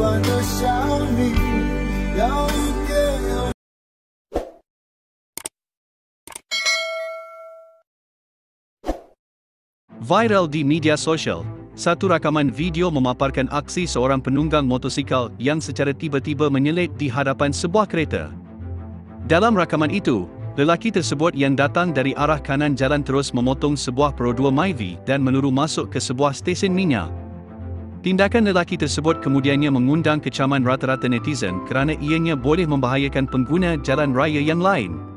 般的想你，要一点。 Viral di media sosial, satu rakaman video memaparkan aksi seorang penunggang motosikal yang secara tiba-tiba menyelit di hadapan sebuah kereta. Dalam rakaman itu, lelaki tersebut yang datang dari arah kanan jalan terus memotong sebuah Pro 2 Myvi dan meluru masuk ke sebuah stesen minyak. Tindakan lelaki tersebut kemudiannya mengundang kecaman rata-rata netizen kerana ianya boleh membahayakan pengguna jalan raya yang lain.